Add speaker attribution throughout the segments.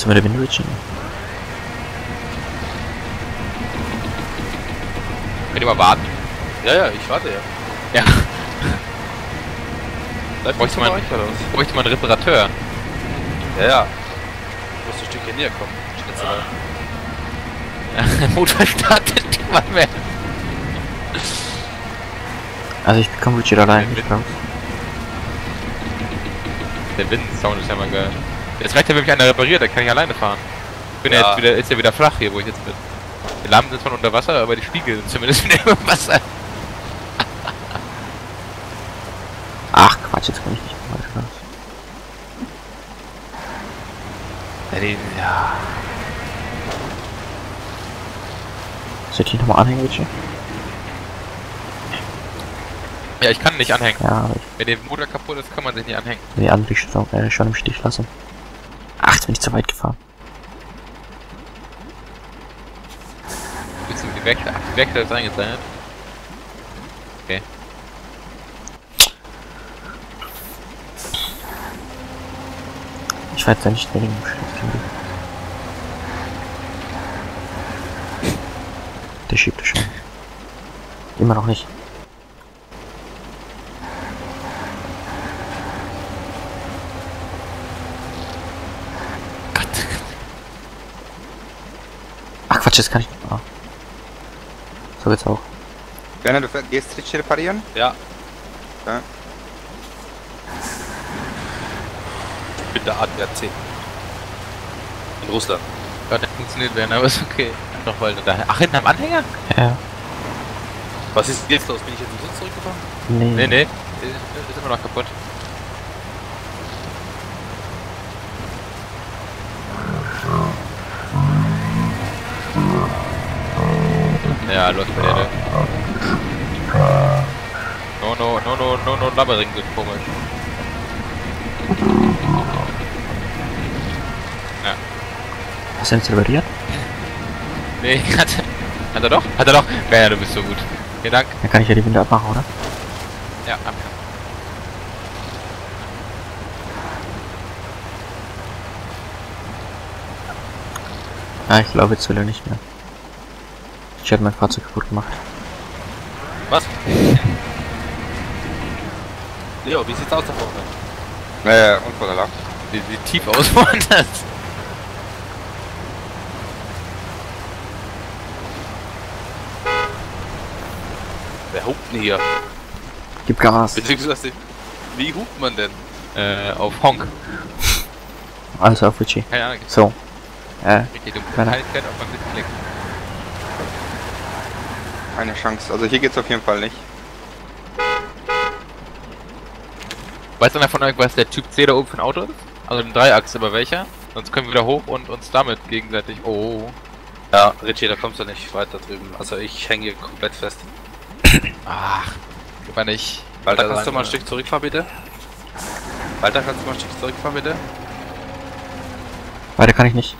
Speaker 1: Du mal der Windwitching?
Speaker 2: Könnt ihr mal warten?
Speaker 3: Ja, ja, ich warte ja.
Speaker 2: Ja.
Speaker 3: Läuft
Speaker 2: Bräuchte
Speaker 3: nicht
Speaker 2: man-
Speaker 3: euch oder was?
Speaker 2: Ich bräuchte mal einen Reparateur.
Speaker 3: Ja, ja. Du musst ein Stückchen näher kommen. Schnitzel.
Speaker 2: Der Motor startet immer mehr.
Speaker 1: Also ich bekomme Richard allein
Speaker 2: Mit-
Speaker 1: nicht raus.
Speaker 2: Der Windsound ist ja mal geil. Jetzt reicht ja, wenn mich einer repariert, dann kann ich alleine fahren. Ich bin ja,
Speaker 3: Ja.
Speaker 2: jetzt wieder, ist ja wieder flach hier, wo ich jetzt bin. Die Lampen sind zwar unter Wasser, aber die Spiegel sind zumindest wieder über Wasser.
Speaker 1: Ach Quatsch, jetzt kann ich nicht weiter raus.
Speaker 2: Ja, die, ja.
Speaker 1: Soll ich nicht nochmal anhängen, Richard?
Speaker 2: ja, ich kann nicht anhängen.
Speaker 1: Ja,
Speaker 2: Wenn der Motor kaputt ist, kann man sich nicht anhängen.
Speaker 1: will die andere schon, äh, schon im Stich lassen. Jetzt bin ich zu weit gefahren.
Speaker 2: Bist du die Werkstatt? Die Werkstatt ist eingezeichnet. Okay.
Speaker 1: Ich weiß ja nicht, wer den. Der schiebt schon. Immer noch nicht. Quatsch, das kann ich nicht. Ah. So geht's auch.
Speaker 4: Werner, du gehst Ritchie reparieren?
Speaker 3: Ja.
Speaker 4: Ja.
Speaker 3: Ich bin der ADAC. In Russland.
Speaker 2: Gott, der funktioniert werden, aber ist okay. Noch weil da. Ach, hinten am Anhänger?
Speaker 1: Ja, ja.
Speaker 3: Was ist jetzt los? Bin ich jetzt im Sitz zurückgefahren?
Speaker 1: Nee.
Speaker 2: Nee, nee. Ist, ist immer noch kaputt. Ja, läuft bei der. No, no, no, no, no, no, Labyring wird komisch.
Speaker 1: Hast du jetzt repariert?
Speaker 2: Nee, hat, hat er doch? Hat er doch? Ja, ja, du bist so gut. Vielen Dank.
Speaker 1: Dann kann ich ja die Winde abmachen, oder?
Speaker 2: Ja, ab.
Speaker 1: Ja, ich glaube, jetzt will er nicht mehr. Ich hatte mein Fahrzeug kaputt gemacht.
Speaker 3: Was? Leo, wie sieht's aus da vorne?
Speaker 4: Naja, Unfallalarm.
Speaker 2: Wie, wie tief aus war das?
Speaker 3: Wer hupt denn hier?
Speaker 1: Gib Gas.
Speaker 3: Beziehungsweise, wie hupt man denn?
Speaker 2: Äh, auf Honk.
Speaker 1: Also auf Richie.
Speaker 2: Keine Ahnung,
Speaker 1: So. Äh,
Speaker 2: dumm.
Speaker 1: Keiner.
Speaker 2: Heiligkeit auf meinem Blick.
Speaker 4: Eine Chance. Also hier geht's auf jeden Fall nicht.
Speaker 2: Weiß einer von euch, was der Typ C da oben für ein Auto ist? Also ein Dreiachse, aber welcher? Sonst können wir wieder hoch und uns damit gegenseitig. Oh.
Speaker 3: Ja, Richie, da kommst du nicht weiter drüben. Also ich hänge hier komplett fest.
Speaker 2: Ach, aber nicht.
Speaker 3: Walter, kannst du mal ein? Stück zurückfahren, bitte? Walter, kannst du mal ein Stück zurückfahren, bitte?
Speaker 1: weiter kann ich nicht.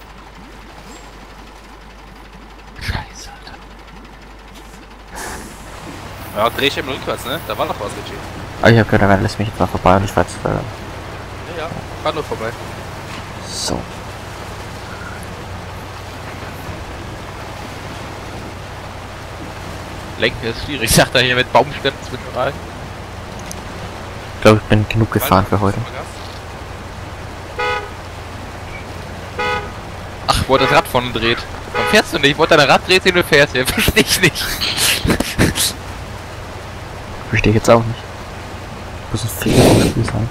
Speaker 2: Scheiße, Alter.
Speaker 3: Ja, dreh ich eben rückwärts, ne? Da war doch was, Richie.
Speaker 1: Aber ich hab gehört, er lässt mich jetzt mal vorbei und ich weiß, äh,
Speaker 3: Ja, ja, fahr nur vorbei.
Speaker 1: so.
Speaker 2: Lenken ist schwierig, sagt er hier mit Baumstämmen zwischen rein.
Speaker 1: Ich glaube, ich bin genug gefahren für heute.
Speaker 2: Ach, wo das Rad vorne dreht. Warum fährst du nicht? Wo dein Rad dreht, den du fährst. Ja, verstehe ich nicht.
Speaker 1: Verstehe ich jetzt auch nicht. Muss ein Fehler vom Spiel sein.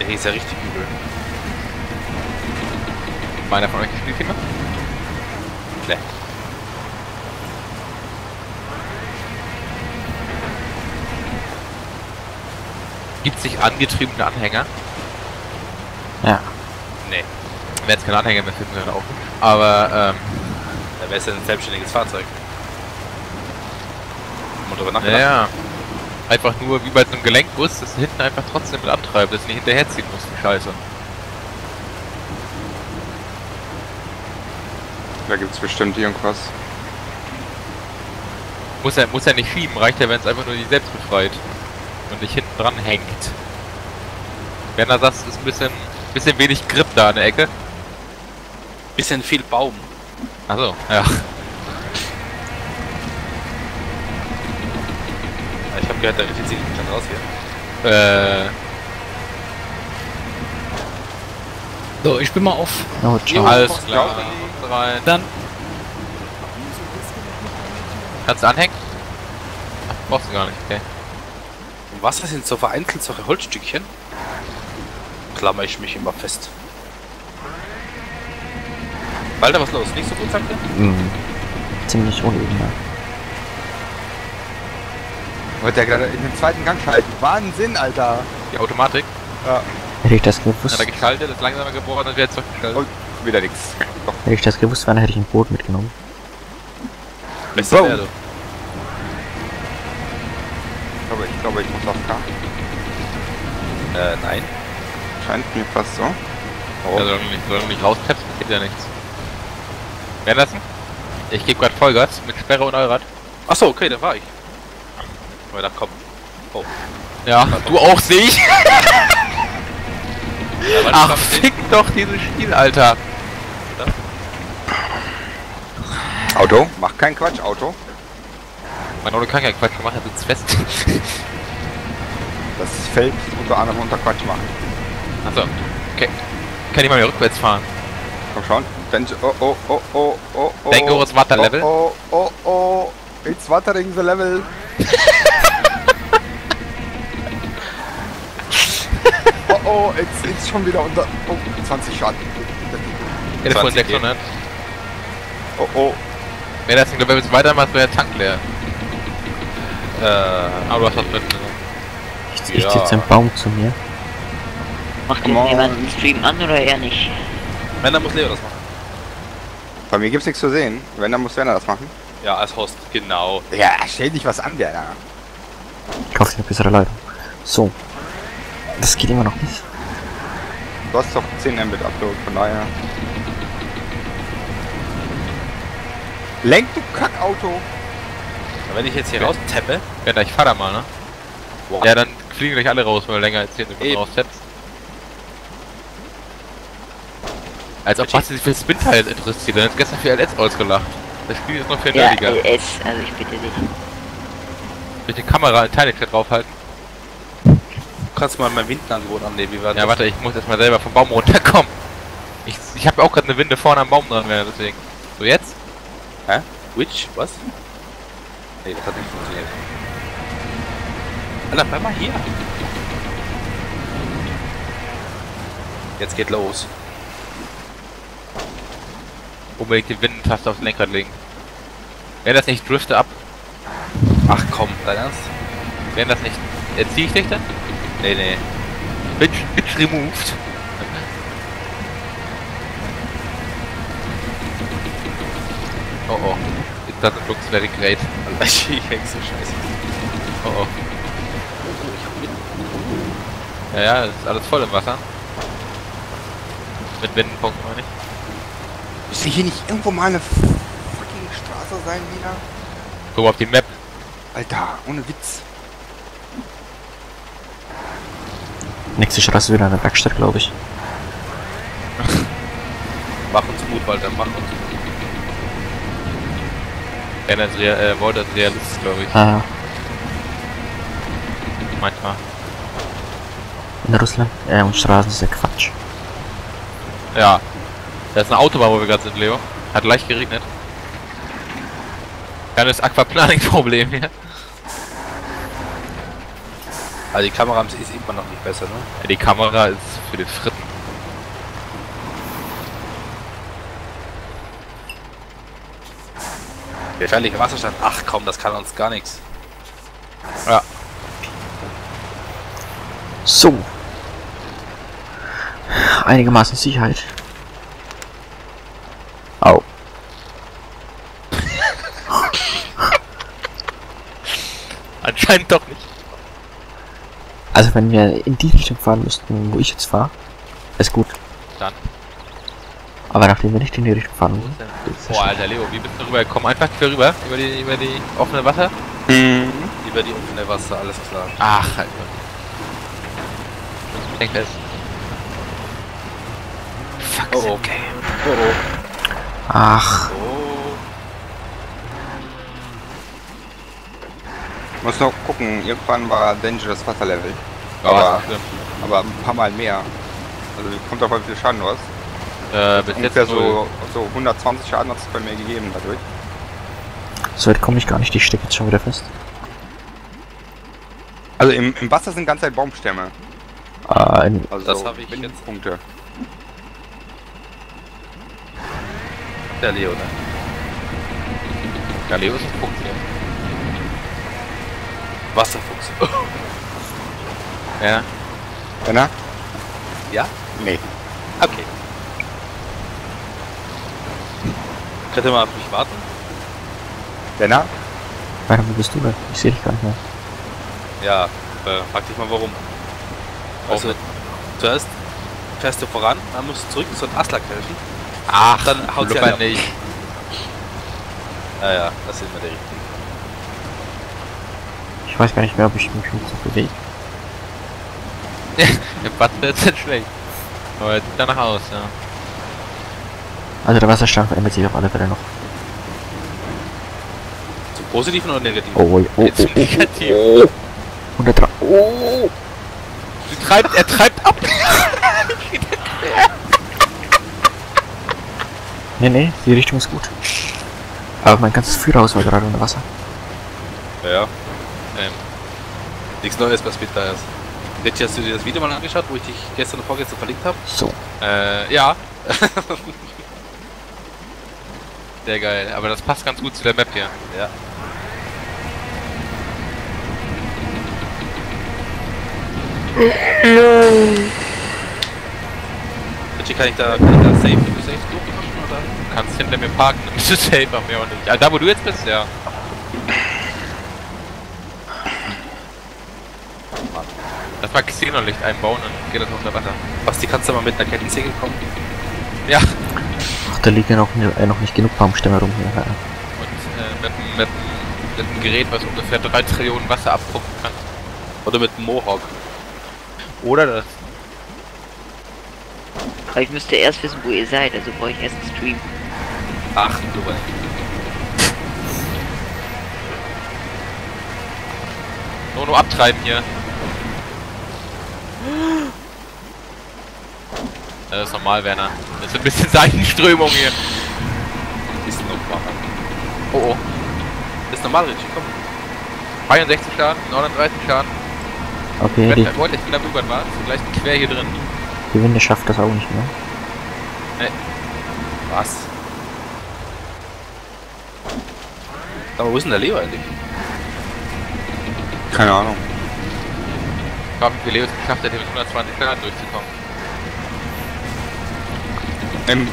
Speaker 3: Der hier ist ja richtig übel.
Speaker 2: Meiner von euch gespielt jemand?
Speaker 3: Ne.
Speaker 2: Gibt sich angetriebene Anhänger?
Speaker 1: Ja.
Speaker 2: Wäre jetzt kein Anhänger mehr finden, dann auch. Aber, ähm,
Speaker 3: Da wäre es ja ein selbstständiges Fahrzeug. Und nachgedacht.
Speaker 2: naja. Einfach nur wie bei so einem Gelenkbus, das hinten einfach trotzdem mit antreibt, das nicht hinterherziehen muss, die Scheiße.
Speaker 4: Da gibt's bestimmt irgendwas.
Speaker 2: Muss er, muss er nicht schieben, reicht ja, wenn es einfach nur die selbst befreit. Und nicht hinten dran hängt. Werner sagt, es ist ein bisschen, bisschen wenig Grip da an der Ecke.
Speaker 3: Bisschen viel Baum.
Speaker 2: Achso, ja.
Speaker 3: Ich habe gehört, der zieht sich dann raus hier.
Speaker 2: Äh,
Speaker 5: So, ich bin mal auf.
Speaker 1: Oh, ciao.
Speaker 2: alles klar. Rein.
Speaker 5: Dann
Speaker 2: Kannst du anhängen? Ach, brauchst du gar nicht, okay.
Speaker 3: Und was das sind so vereinzelt solche Holzstückchen? Klammer ich mich immer fest. Walter, was los? Nicht so gut, sagt er?
Speaker 1: Mm, ziemlich uneben, ja.
Speaker 4: Wollte der gerade in den zweiten Gang schalten. Wahnsinn, Alter.
Speaker 2: Die Automatik
Speaker 4: Ja.
Speaker 1: Hätte ich das
Speaker 2: hat
Speaker 1: gewusst,
Speaker 2: er geschaltet, ist langsamer geworden und wird zurückgeschaltet.
Speaker 4: Und wieder nix. Doch.
Speaker 1: hätte ich das gewusst, dann hätte ich ein Boot mitgenommen.
Speaker 3: Besser
Speaker 4: Boom.
Speaker 3: wäre du.
Speaker 4: Ich glaube, ich, glaube, ich muss auf K.
Speaker 3: Äh, nein.
Speaker 4: Scheint mir fast so.
Speaker 2: Ja, soll nicht, soll nicht rauspepsen, geht ja nichts. Wer lassen? Ich gebe gerade Vollgas mit Sperre und Allrad.
Speaker 3: Achso, okay, da war ich. Weiter, komm.
Speaker 2: Ja, du auch, sehe ich.
Speaker 3: Ja,
Speaker 2: Ach, fick doch dieses Spiel, Alter.
Speaker 4: Auto. Mach keinen Quatsch, Auto.
Speaker 2: Mein Auto kann ja Quatsch machen, er sitzt fest.
Speaker 4: Das Feld unter anderem unter Quatsch machen.
Speaker 2: Achso, okay. Kann ich mal wieder rückwärts fahren.
Speaker 4: Komm schon. Dann, oh, oh, oh, oh, oh, oh.
Speaker 2: Dangerous Water Level.
Speaker 4: Oh, oh, oh, oh. It's watering the level. oh, oh, it's, it's schon wieder unter oh, 20 Grad.
Speaker 2: Telefon
Speaker 3: 20
Speaker 2: 600.
Speaker 4: Oh, oh.
Speaker 2: Wenn das ein Level weitermacht, wäre der Tank leer.
Speaker 3: Äh,
Speaker 2: Aber du hast was mit.
Speaker 1: Ich, ich
Speaker 3: Ja.
Speaker 1: ziehe jetzt einen Baum zu mir.
Speaker 6: Macht jetzt jemand den Stream an oder eher nicht?
Speaker 3: wenn, dann muss Leo das machen.
Speaker 4: Bei mir gibt's nichts zu sehen. Wenn, dann muss Werner das machen.
Speaker 3: Ja, als Host, genau.
Speaker 4: Ja, stell dich was an, Werner.
Speaker 1: Kauf dir eine bessere Leitung. So. Das geht immer noch nicht.
Speaker 4: Du hast doch 10 Mbit Upload, von daher. Lenk, du Kackauto!
Speaker 3: Wenn ich jetzt hier
Speaker 2: Ja.
Speaker 3: raus tappe,
Speaker 2: Ja, ich fahr da mal, ne?
Speaker 3: Wow.
Speaker 2: Ja, dann fliegen gleich alle raus, weil du länger als 10 Sekunden
Speaker 3: Eben.
Speaker 2: raustappst. Als ob Basti sich für Spin-Teil interessiert, dann hat gestern für LS ausgelacht. Das Spiel ist noch viel
Speaker 6: Ja,
Speaker 2: nerdiger.
Speaker 6: LS, also ich bitte dich.
Speaker 2: Durch die Kamera ein Teilextra draufhalten.
Speaker 3: du kannst mal mein Windenangebot annehmen. Wie war
Speaker 2: Ja,
Speaker 3: das?
Speaker 2: warte, ich muss erstmal selber vom Baum runterkommen. Ich, ich habe auch gerade eine Winde vorne am Baum dran, deswegen. So jetzt?
Speaker 3: Which? Was? Nee, das hat nicht funktioniert. Alter, bleib mal hier. Jetzt geht los.
Speaker 2: Unbedingt die Windentaste aufs Lenkrad legen. Wäre das nicht Drifte ab?
Speaker 3: Ach komm, dein Ernst?
Speaker 2: Wäre das nicht. Erziehe ich dich denn?
Speaker 3: Nee, nee.
Speaker 2: Bitch, bitch removed. Oh oh. It doesn't look very great.
Speaker 3: Ich häng so scheiße.
Speaker 2: Oh oh. Ja, ja, ist alles voll im Wasser. Mit Windenpunkten meine ich.
Speaker 4: Müsste hier nicht irgendwo mal eine fucking Straße sein wieder?
Speaker 2: Guck mal auf die Map.
Speaker 4: Alter, ohne Witz.
Speaker 1: Nächste Straße wieder eine Werkstatt, glaube ich.
Speaker 3: Mach uns Mut, Walter, mach uns Mut.
Speaker 2: Wenn das Real, äh, ist Realist, glaube ich.
Speaker 1: Ah,
Speaker 2: Manchmal.
Speaker 1: in Russland. Äh, und Straßen ist ja Quatsch.
Speaker 2: Ja. Da ist eine Autobahn, wo wir gerade sind, Leo. Hat leicht geregnet. Kleines Aquaplaning-Problem hier.
Speaker 3: Also die Kamera ist immer noch nicht besser, ne?
Speaker 2: Ja, die Kamera ist für den Fritten.
Speaker 3: Gefährlicher Wasserstand. Ach komm, das kann uns gar nichts.
Speaker 2: Ja.
Speaker 1: So. Einigermaßen Sicherheit.
Speaker 2: Anscheinend doch nicht.
Speaker 1: Also wenn wir in die Richtung fahren müssten, wo ich jetzt fahre, ist gut.
Speaker 2: Dann.
Speaker 1: Aber nachdem wir nicht in die Richtung fahren, geht's
Speaker 2: Boah, Alter, Leo, wie bist du rübergekommen? Einfach quer rüber, über die, über die offene Wasser?
Speaker 3: Mhm. Über die offene Wasser, alles klar.
Speaker 2: Ach, halt. Ich denke, das Fuck,
Speaker 3: Oh, oh.
Speaker 2: okay.
Speaker 3: Oh, oh.
Speaker 1: Ach,
Speaker 3: oh.
Speaker 4: Muss noch gucken, irgendwann war Dangerous Wasserlevel. Aber-. Aber ein paar Mal mehr. Also kommt auf, wie viel Schaden du hast.
Speaker 2: Äh, bis jetzt
Speaker 4: Ungefähr
Speaker 2: null.
Speaker 4: so, so 120 Schaden hat es bei mir gegeben dadurch.
Speaker 1: so weit komme ich gar nicht, ich stecke jetzt schon wieder fest.
Speaker 4: Also im, im Wasser sind ganze Zeit Baumstämme.
Speaker 1: Äh, in,
Speaker 4: Also
Speaker 3: Das habe ich jetzt.
Speaker 4: Windpunkte.
Speaker 3: Der Leo, ne?
Speaker 2: Ja, Leo ist ein Punkt hier.
Speaker 3: Wasserfuchs.
Speaker 2: Ja.
Speaker 4: Renner?
Speaker 3: Ja?
Speaker 4: Nee.
Speaker 3: Okay. Könnt ihr mal auf mich warten?
Speaker 4: Renner?
Speaker 1: warte, wo bist du denn? Ich sehe dich gar nicht mehr.
Speaker 3: Ja, äh, frag dich mal warum. Also, zuerst fährst du voran, dann musst du zurück zu einem Aslak helfen.
Speaker 2: Ach,
Speaker 3: Dann haut sie ab.
Speaker 2: nicht.
Speaker 3: Naja, das sind wir der richtigen.
Speaker 1: Ich weiß gar nicht mehr, ob ich mich so bewege.
Speaker 2: Im Bad ist jetzt schlecht. Aber er sieht danach aus, ja.
Speaker 1: Also der Wasserstand verändert sich auf alle Fälle noch.
Speaker 3: Zum Positiven oder Negativen?
Speaker 1: Oh, oh, oh,
Speaker 2: Jetzt
Speaker 1: oh,
Speaker 2: negativ.
Speaker 1: oh, oh. 103. Oh.
Speaker 2: Sie treibt, er treibt ab.
Speaker 1: Nee, nee, die Richtung ist gut. Aber mein ganzes Führerhaus war gerade unter Wasser.
Speaker 3: Ja.
Speaker 2: Ähm,
Speaker 3: Nichts Neues, was mit da ist. Letty, hast du dir das Video mal angeschaut, wo ich dich gestern und vorgestern verlinkt habe?
Speaker 1: So.
Speaker 2: äh, ja. Sehr geil, aber das passt ganz gut zu der Map hier.
Speaker 3: Ja. Letty, kann ich da, kann ich da safe, du safe durchmachen, oder?
Speaker 2: Du kannst hinter mir parken, dann bist du safe am Meer und nicht. Ah, da wo du jetzt bist, ja. Lass mal Xenolicht einbauen und geht das unter Wasser.
Speaker 3: Basti, kannst du mal mit einer Kettensäge kommen?
Speaker 2: Ja.
Speaker 1: Ach, da liegen ja noch, äh, noch nicht genug Baumstämme rum hier. Ja.
Speaker 2: Und äh, mit, einem- mit, einem- mit einem Gerät, was ungefähr 3 Trillionen Wasser abpumpen kann.
Speaker 3: Oder mit einem Mohawk?
Speaker 2: Oder das.
Speaker 6: Aber ich müsste erst wissen, wo ihr seid, also brauche ich erst einen Stream.
Speaker 3: Ach, du weißt.
Speaker 2: Nur nur abtreiben hier. Das ist normal, Werner. Das ist ein bisschen Seitenströmung hier.
Speaker 3: Ist normal.
Speaker 2: Oh oh.
Speaker 3: Ist normal, Richie, komm.
Speaker 2: 62 Schaden, 39 Schaden.
Speaker 1: Okay,
Speaker 2: Wenn
Speaker 1: die,
Speaker 2: ich wollte, ich am Blubbern war. Ist gleich quer hier drin.
Speaker 1: die Winde schafft das auch nicht mehr.
Speaker 3: Was? Aber wo ist denn der Leo eigentlich?
Speaker 4: Keine Ahnung.
Speaker 2: Ich glaube, wie Leo es geschafft hat, hier mit 120 Grad durchzukommen.
Speaker 4: Ähm,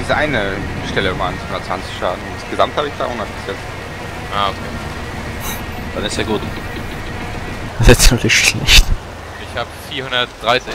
Speaker 4: diese eine Stelle waren es 120 Schaden. Insgesamt habe ich 300 bis jetzt.
Speaker 2: Ah, okay.
Speaker 3: Dann ist ja gut.
Speaker 1: Das ist jetzt natürlich schlecht.
Speaker 2: Ich habe 430.